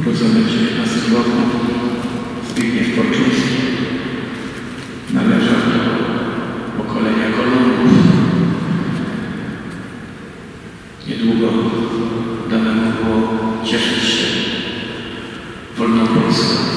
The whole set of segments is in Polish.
urodzony 19 roku, Zbigniew Porczyński, należał do pokolenia Kolumbów. Niedługo dane było cieszyć się wolną Polską,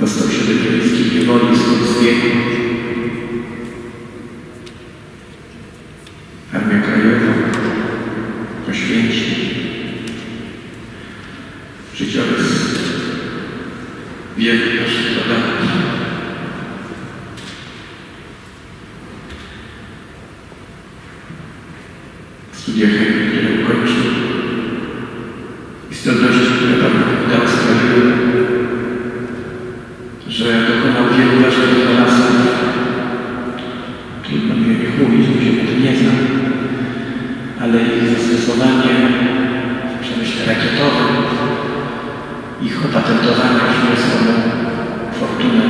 Dostał się do niemieckiej niewoli z wieku. Armia Krajowa, Oświęcim, życiorys wielu naszych rodaków. Studia chemii, które ukończył i zdolności, które Pan dał sprawiły, że dokonał wielu ważnych wynalazków. Trudno mi o nich mówić, bo się na tym nie znam, ale ich zastosowanie w przemyśle rakietowym, ich opatentowanie przyniosło mu fortunę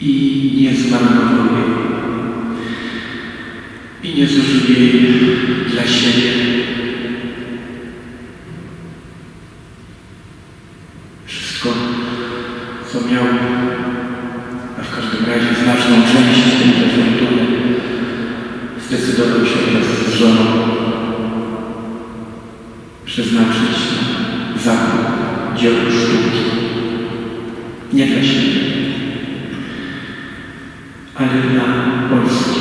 i nie zmarnował jej i nie zużył jej dla siebie. Wszystko, co miał, a w każdym razie znaczną część tej fortuny, zdecydował się wraz z żoną przeznaczyć na zakup dzieł sztuki. Nie dla siebie, ale dla Polski.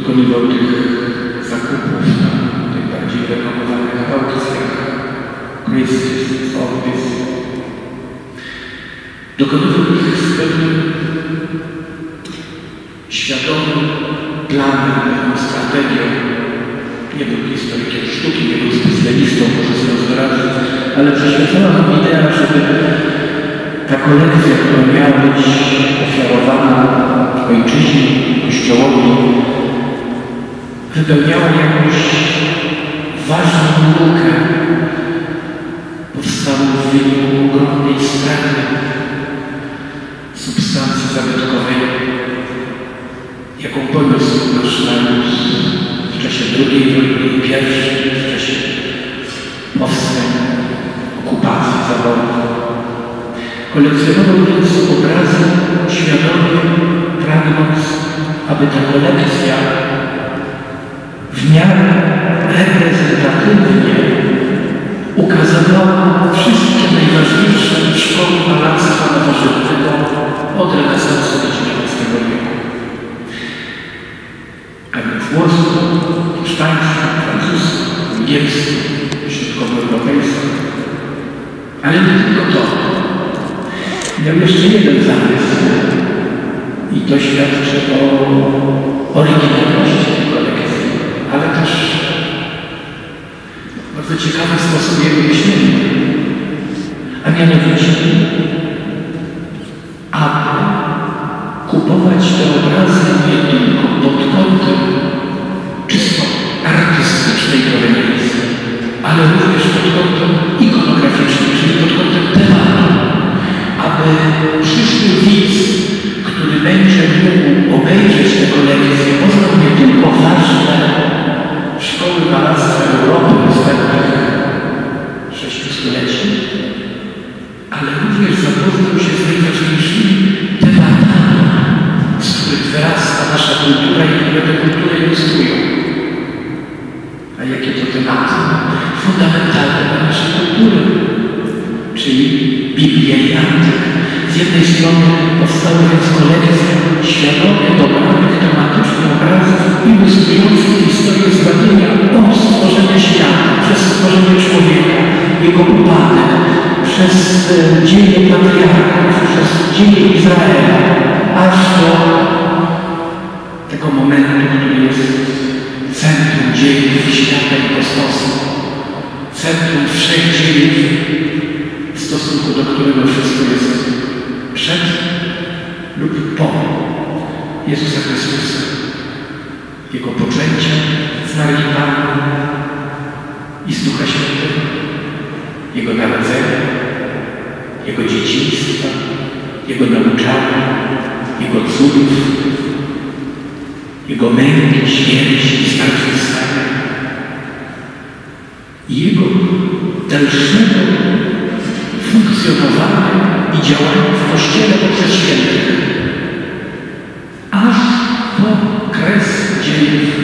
Dokonywał tych zakupów na najbardziej renomowanych aukcjach. Christie's, Sotheby's. Dokonywał ich z pewnym świadomym planem, pewną strategią. Nie był historykiem sztuki, nie był specjalistą, może sobie doradzić, ale przyświecała nam idea, żeby ta kolekcja, która miała być ofiarowana ojczyźnie, kościołowi, wypełniała jakąś ważną lukę powstałą w wyniku ogromnej straty substancji zabytkowej, jaką poniósł nasz naród w czasie II wojny i pierwszej, w czasie powstań, okupacji zaborów. Kolekcjonował więc obrazy świadomie, pragnąc, aby ta kolekcja miarę reprezentatywnie ukazywała wszystkie najważniejsze szkoły malarstwa nowożytnego od renesansu do XIX wieku. A więc włoską, hiszpańską, francuską, niemiecką, środkowoeuropejską. Ale nie tylko to. Miał jeszcze jeden zamysł i to świadczy o oryginalności ciekawy sposób jego myślenia. A mianowicie, aby kupować te obrazy nie tylko pod kątem czysto artystycznej proweniencji, ale również pod kątem stuleci, ale również zapoznał się z najważniejszymi tematami, z których wyrasta nasza kultura i które tę kulturę ilustrują. A jakie to tematy? Fundamentalne dla naszej kultury, czyli Biblia i antyk. Z jednej strony powstały więc kolekcje świadomie dobranych tematycznie obrazów ilustrujących historię zbawienia dzieje Izraela, aż do tego momentu, który jest centrum dziejów świata i kosmosu, centrum wszechdziejów, w stosunku do którego wszystko jest przed lub po Jezusa Chrystusa, Jego poczęcia z Marii Panny i z Ducha Świętego, Jego narodzenia, Jego dzieciństwa, Jego nauczania, Jego cudów, Jego męki, śmierci zmartwychwstania. I Jego dalszego funkcjonowania i działania w Kościele poprzez świętych, aż po kres dziejów,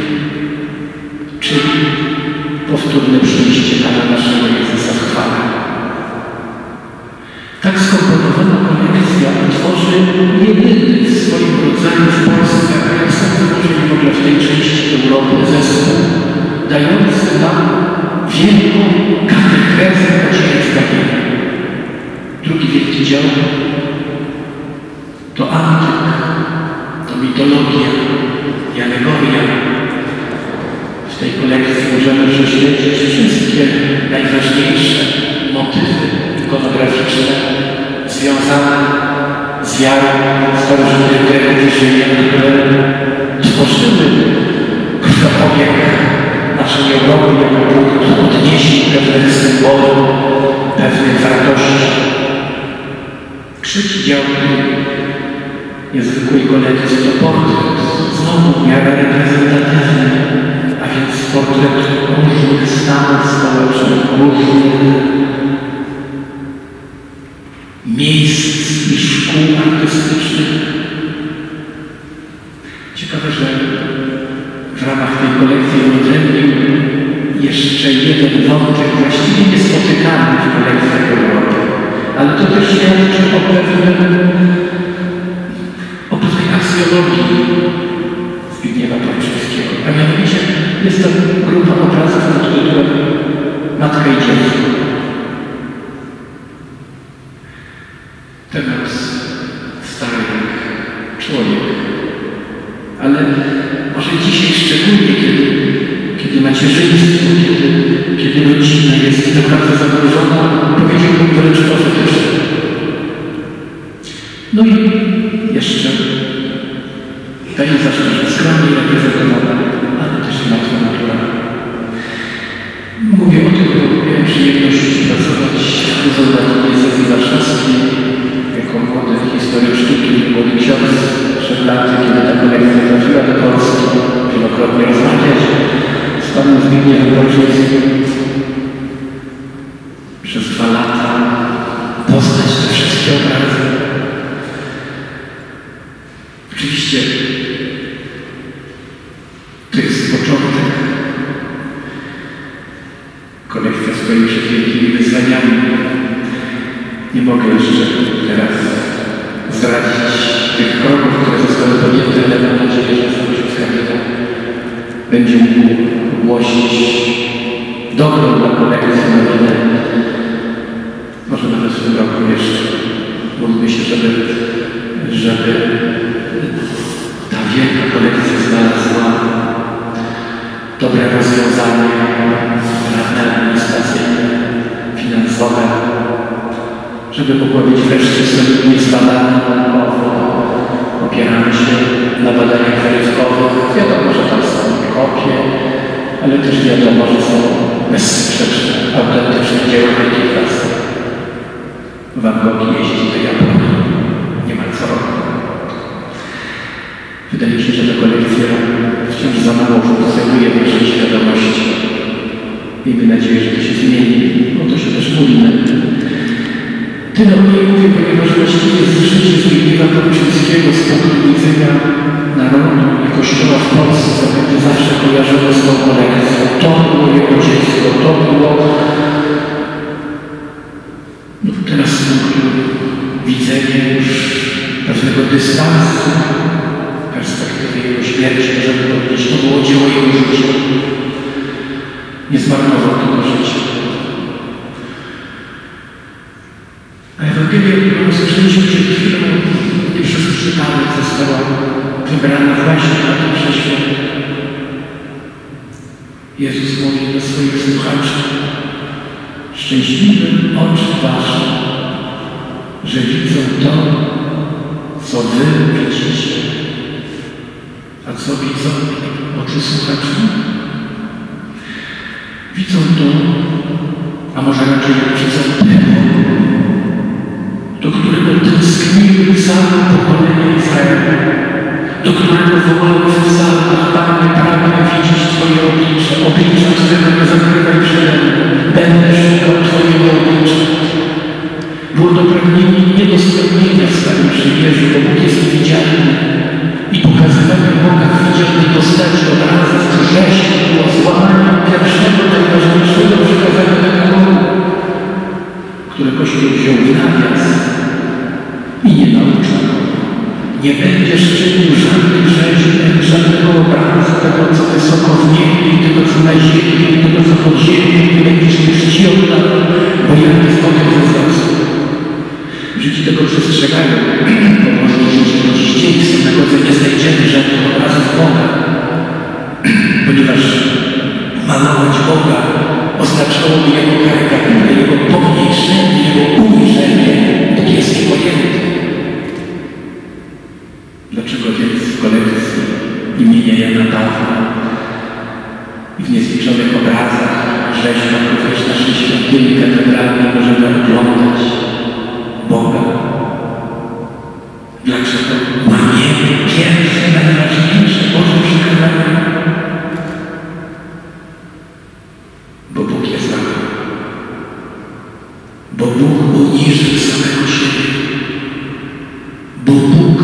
to antyk, to mitologia. I alegoria. W tej kolekcji możemy prześledzić wszystkie najważniejsze motywy ikonograficzne związane z wiarą starożytnych Greków i które tworzyły krwiopodiek niezwykłej kolekcji to portret, znowu w reprezentatywny, a więc portret różnych stanów społecznych, różnych miejsc i szkół artystycznych. Ciekawe, że w ramach tej kolekcji wyodrębnił jeszcze jeden wątek właściwie niespotykany w kolekcjach Europy. Ale to też świadczy o pewnym, aksjologii Zbigniewa Płaczyńskiego. A mianowicie jest to grupa obrazów pod tytułem Matka i Dziecko. Temat stary człowiek. Ale może dzisiaj szczególnie, kiedy, kiedy macierzyństwo, kiedy, kiedy rodzina jest bardzo zagrożona, powiedziałbym wręcz profetycznie. No i Muzeum Sesji Warszawskiej młody historyk sztuki, młody ksiądz przed laty, kiedy ta kolekcja trafiła do Polski, wielokrotnie rozmawiać z panem Zbigniewem Polczyńskim. Przez dwa lata poznać te wszystkie obrazy. Oczywiście to jest początek. Kolekcja stoi przed wielkimi wyzwaniami. Nie mogę jeszcze teraz zdradzić tych kroków, które zostały podjęte, ale mam nadzieję, że sam ksiądz będzie mógł głosić dobrą dla kolekcji nowinę. Może nawet w tym roku jeszcze. Módlmy się, żeby, żeby ta wielka kolekcja znalazła dobre rozwiązanie prawne, administracyjne, finansowe, żeby mogła być wreszcie solidnie zbadana naukowo. Opieramy się na badaniach wyrywkowych. Wiadomo, że tam są kopie, ale też wiadomo, że są bezsprzeczne, autentyczne dzieła wielkiej klasy. Van Gogh jeździ do Japonii. Nie ma co. Wydaje się, że ta kolekcja wciąż za mało funkcjonuje w naszej świadomości. Miejmy nadzieję, że to się zmieni. O to się też módlmy. Tyle o niej mówię, ponieważ właściwie życie Zbigniewa Kołczyńskiego z punktu widzenia narodu i Kościoła w Polsce będzie zawsze kojarzone z tą kolekcją. To było jego dziecko, to było no, teraz z punktu już pewnego dystansu, perspektywy jego śmierci, możemy powiedzieć, to było dzieło jego życia. Nie zmarnował tego życia. Ewangelia, którą usłyszeliśmy przed chwilą, przez przypadek została wybrana właśnie na to przeświadczenie. Jezus mówi do swoich słuchaczy, szczęśliwy oczy wasze, że widzą to, co wy widzicie. A co widzą oczy słuchaczy? Widzą to, a może raczej widzą tego, tęskniły całe pokolenie Izraela, do którego wołały w psalmach, Nie będziesz czynił żadnych rzeźbek, żadnego obrazu, tego co wysoko w niebie, tego co na ziemi, tego co pod ziemią, nie będziesz ich czcił, bo ja nie spotykam ze wzrostu. Żydzi tego przestrzegają, do dziś dzień w synagodze nie znajdziemy żadnych obrazów Boga, ponieważ malować Boga oznaczałoby Jego karykaturę, Jego pomniejszenie, Jego uniżenie, Bo Bóg uniżył samego siebie. Bo Bóg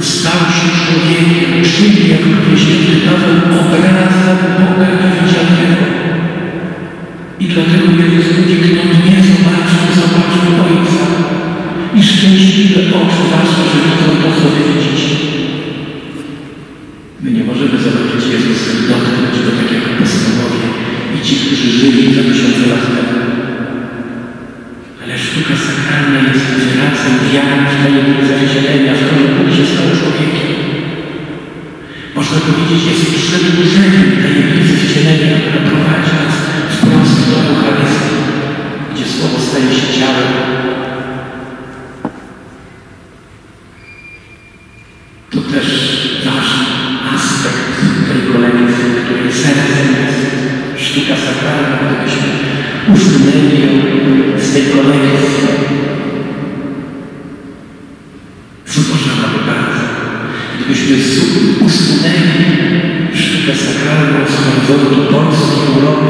stał się człowiekiem, czyli jak mówi święty Paweł, obrazem Boga niewidzialnego. I dlatego Jezus mówi, kto mnie zobaczył, zobaczył Ojca. I szczęśliwe oczy wasze, że to, co wy widzicie. My nie możemy zobaczyć Jezusa dotknąć Go tak jak apostołowie i ci, którzy żyli za tysiące lat temu. Sztuka sakralna jest wyrazem wiary w tajemnicę wcielenia, w że Bóg się stał człowiekiem. Można powiedzieć, jest przedłużeniem tajemnicy wcielenia, która prowadzi nas wprost do Eucharystii, gdzie Słowo staje się ciałem. To też ważny aspekt tej kolekcji, której sercem jest sztuka sakralna, gdybyśmy usunęli ją z tej kolekcji. Zubożałaby bardzo. Gdybyśmy usunęli sztukę sakralną z horyzontu Polski, Europy,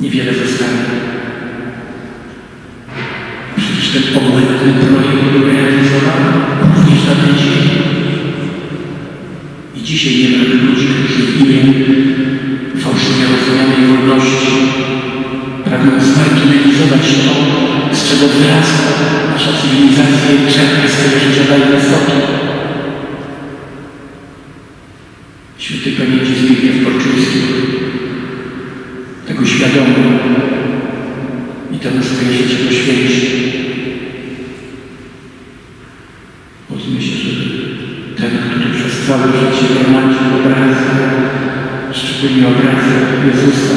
niewiele zostanie. Przecież ten obłędny projekt był realizowany również na tej ziemi. Świadomy i temu swoje życie poświęci. Módlmy się, żeby ten, który przez całe życie gromadził obrazy, szczególnie obrazy Jezusa,